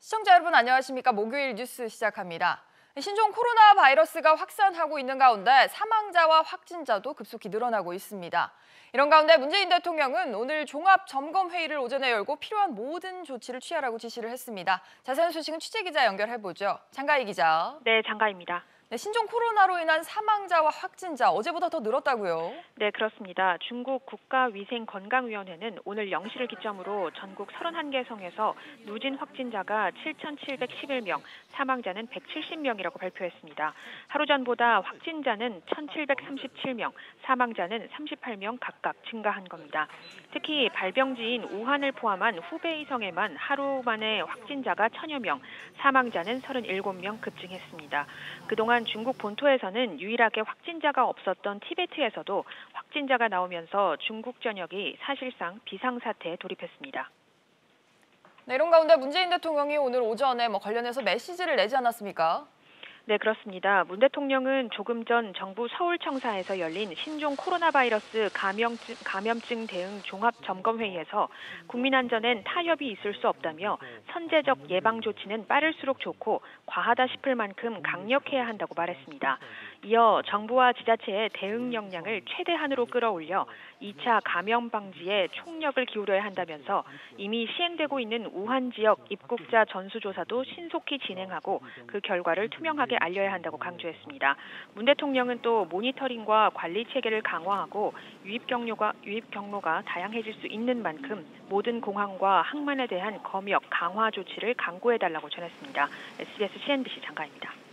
시청자 여러분 안녕하십니까? 목요일 뉴스 시작합니다. 신종 코로나 바이러스가 확산하고 있는 가운데 사망자와 확진자도 급속히 늘어나고 있습니다. 이런 가운데 문재인 대통령은 오늘 종합 점검 회의를 오전에 열고 필요한 모든 조치를 취하라고 지시를 했습니다. 자세한 소식은 취재 기자 연결해 보죠. 장가희 기자. 네, 장가입니다. 네, 신종 코로나로 인한 사망자와 확진자 어제보다 더 늘었다고요? 네, 그렇습니다. 중국 국가위생건강위원회는 오늘 0시를 기점으로 전국 31개 성에서 누진 확진자가 7,711명, 사망자는 170명이라고 발표했습니다. 하루 전보다 확진자는 1,737명, 사망자는 38명 각각 증가한 겁니다. 특히 발병지인 우한을 포함한 후베이 성에만 하루 만에 확진자가 천여 명, 사망자는 37명 급증했습니다. 그동안 중국 본토에서는 유일하게 확진자가 없었던 티베트에서도 확진자가 나오면서 중국 전역이 사실상 비상사태에 돌입했습니다. 네, 이런 가운데 문재인 대통령이 오늘 오전에 뭐 관련해서 메시지를 내지 않았습니까? 네, 그렇습니다. 문 대통령은 조금 전 정부 서울청사에서 열린 신종 코로나 바이러스 감염증, 감염증 대응 종합 점검 회의에서 국민 안전엔 타협이 있을 수 없다며 선제적 예방 조치는 빠를수록 좋고 과하다 싶을 만큼 강력해야 한다고 말했습니다. 이어 정부와 지자체의 대응 역량을 최대한으로 끌어올려 2차 감염 방지에 총력을 기울여야 한다면서 이미 시행되고 있는 우한 지역 입국자 전수조사도 신속히 진행하고 그 결과를 투명하게 알려야 한다고 강조했습니다. 문 대통령은 또 모니터링과 관리 체계를 강화하고 유입 경로가 유입 경로가 다양해질 수 있는 만큼 모든 공항과 항만에 대한 검역 강화 조치를 강구해 달라고 전했습니다. SBS CNBC 장가입니다.